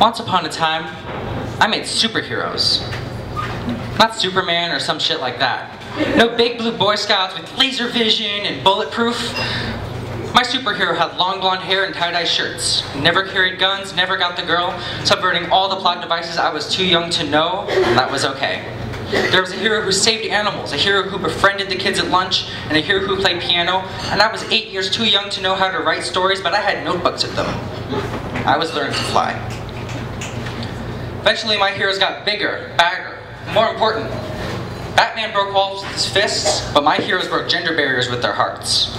Once upon a time, I made superheroes. Not Superman or some shit like that. No big blue Boy Scouts with laser vision and bulletproof. My superhero had long blonde hair and tie-dye shirts. Never carried guns, never got the girl, subverting all the plot devices I was too young to know, and that was okay. There was a hero who saved animals, a hero who befriended the kids at lunch, and a hero who played piano, and I was eight years too young to know how to write stories, but I had notebooks of them. I was learning to fly. Eventually my heroes got bigger, bagger, more important. Batman broke walls with his fists, but my heroes broke gender barriers with their hearts.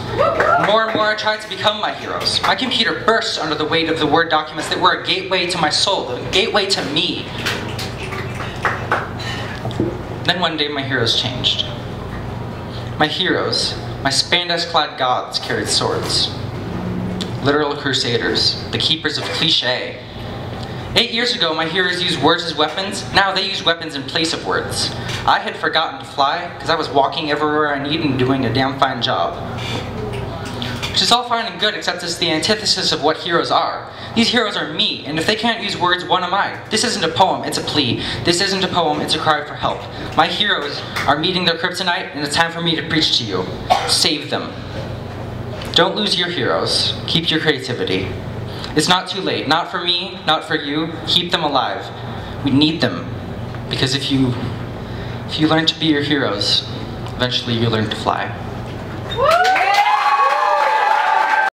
More and more I tried to become my heroes. My computer burst under the weight of the Word documents that were a gateway to my soul, a gateway to me. Then one day my heroes changed. My heroes, my spandex-clad gods carried swords. Literal crusaders, the keepers of cliche. Eight years ago, my heroes used words as weapons. Now they use weapons in place of words. I had forgotten to fly because I was walking everywhere I need and doing a damn fine job. Which is all fine and good, except it's the antithesis of what heroes are. These heroes are me, and if they can't use words, what am I? This isn't a poem, it's a plea. This isn't a poem, it's a cry for help. My heroes are meeting their kryptonite, and it's time for me to preach to you. Save them. Don't lose your heroes. Keep your creativity. It's not too late. Not for me, not for you. Keep them alive. We need them. Because if you if you learn to be your heroes, eventually you learn to fly.